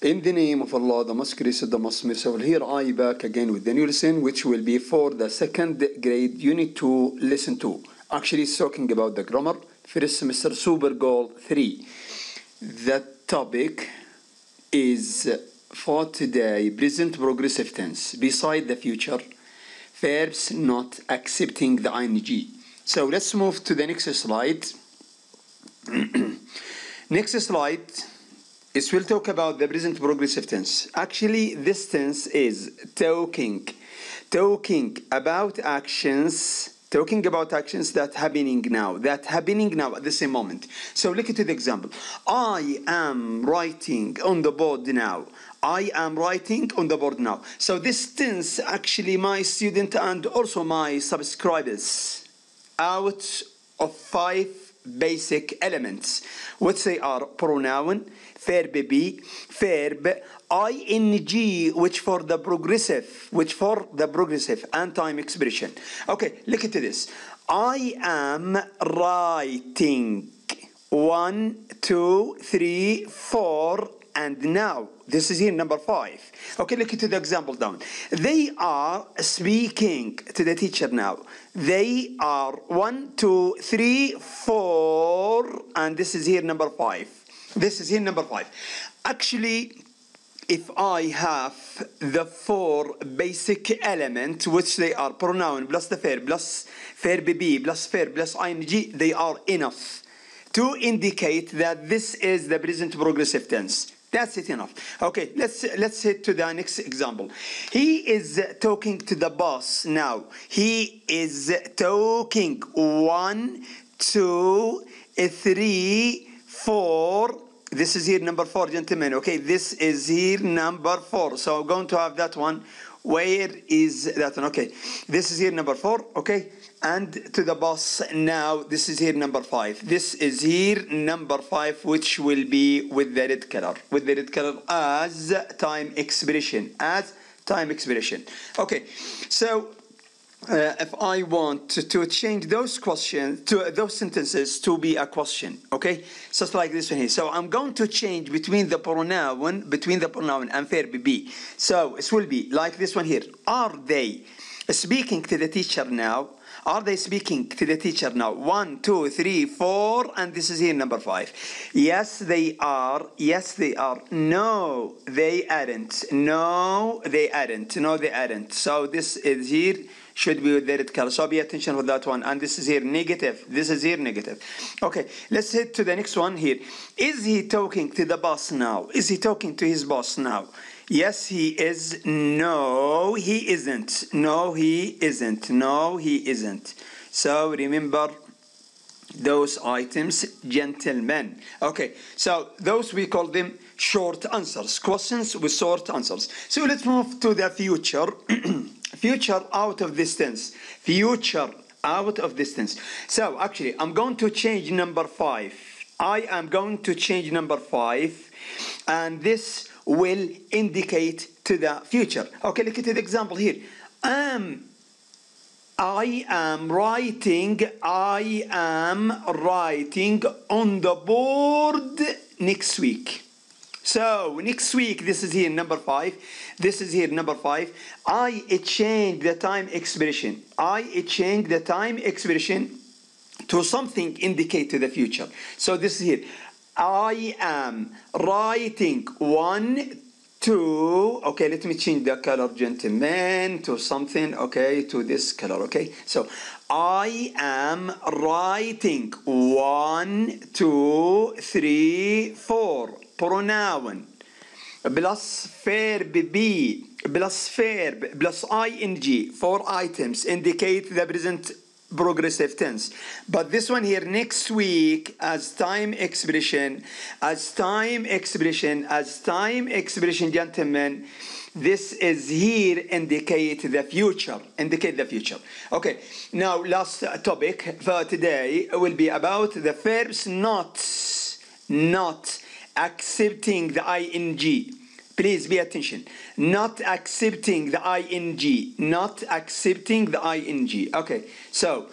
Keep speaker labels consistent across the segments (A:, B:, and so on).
A: In the name of Allah, the most gracious, the most merciful, here I back again with the new lesson, which will be for the second grade unit to listen to. Actually, it's talking about the grammar, first semester super goal 3. The topic is for today present progressive tense, beside the future, verbs not accepting the ing. So let's move to the next slide. next slide is we'll talk about the present progressive tense. Actually, this tense is talking, talking about actions, talking about actions that happening now, that happening now at the same moment. So look at the example. I am writing on the board now. I am writing on the board now. So this tense actually my student and also my subscribers out of five basic elements. Which they are? Pronoun verb be verb ing which for the progressive which for the progressive and time expression. Okay look at this. I am writing. One two three four and now this is here number five. Okay look at the example down. They are speaking to the teacher now. They are one two three four and this is here number five. This is here number five. Actually if I have the four basic elements, which they are pronoun plus the verb plus verb be plus verb plus ing, they are enough to indicate that this is the present progressive tense. That's it enough. Okay, let's let's head to the next example. He is talking to the boss now. He is talking one, two, three, four. This is here number four, gentlemen. Okay, this is here number four. So I'm going to have that one. Where is that one? Okay, this is here number four. Okay, and to the boss now this is here number five this is here number five which will be with the red color with the red color as time expression as time expression okay so uh, if I want to, to change those questions to uh, those sentences to be a question, okay, just like this one here. So I'm going to change between the pronoun between the pronoun and verb be. So it will be like this one here. Are they speaking to the teacher now? Are they speaking to the teacher now? One, two, three, four, and this is here number five. Yes, they are. Yes, they are. No, they aren't. No, they aren't. No, they aren't. So this is here should be with the color. So be attention with that one. And this is here negative. This is here negative. Okay, let's head to the next one here. Is he talking to the boss now? Is he talking to his boss now? Yes, he is. No, he isn't. No, he isn't. No, he isn't. So remember those items, gentlemen. Okay, so those we call them short answers, questions with short answers. So let's move to the future. future out of distance. Future out of distance. So actually, I'm going to change number five. I am going to change number five, and this will indicate to the future. Okay, look at the example here. I am writing, I am writing on the board next week. So next week, this is here number five. This is here number five. I change the time expression. I change the time expression to something indicate to the future. So this is here. I am writing one, two. Okay, let me change the color, gentlemen, to something. Okay, to this color. Okay, so I am writing one, two, three, four. Pronoun plus verb be plus verb plus ing. Four items indicate the present progressive tense. But this one here next week as time expression, as time expression, as time expression, gentlemen, this is here indicate the future, indicate the future. Okay, now last topic for today will be about the verbs not, not accepting the ing. Please pay attention. Not accepting the ing. Not accepting the ing. Okay, so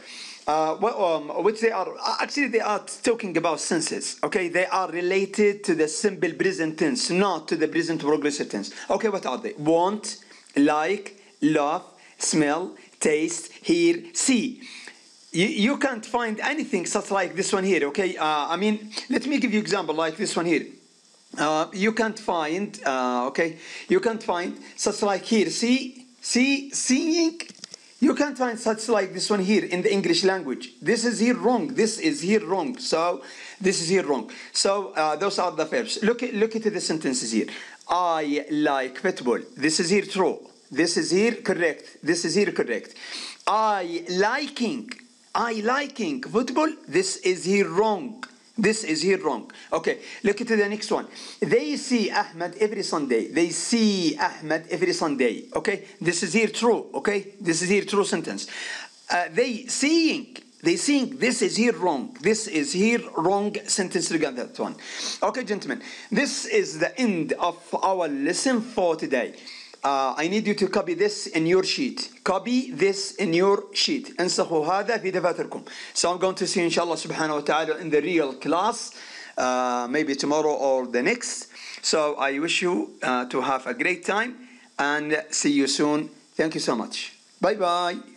A: uh, well, um, which they are actually they are talking about senses. Okay, they are related to the simple present tense, not to the present progressive tense. Okay, what are they? Want, like, love, smell, taste, hear, see. You, you can't find anything such like this one here. Okay, uh, I mean, let me give you example like this one here. Uh, you can't find uh, okay you can't find such like here. See see seeing you can't find such like this one here in the english language. This is here wrong. This is here wrong. So this is here wrong. So uh, those are the verbs. Look at look at the sentences here. I like football. This is here true. This is here correct. This is here correct. I liking i liking football. This is here wrong this is here wrong. Okay, look at the next one. They see Ahmed every Sunday. They see Ahmed every Sunday. Okay, this is here true. Okay, this is here true sentence. Uh, they seeing. They seeing this is here wrong. This is here wrong sentence regarding that one. Okay, gentlemen, this is the end of our lesson for today. Uh, I need you to copy this in your sheet. Copy this in your sheet. انسخوا هذا في دفاتركم. So I'm going to see inshallah subhanahu wa ta'ala in the real class. Uh, maybe tomorrow or the next. So I wish you uh, to have a great time and see you soon. Thank you so much. Bye bye.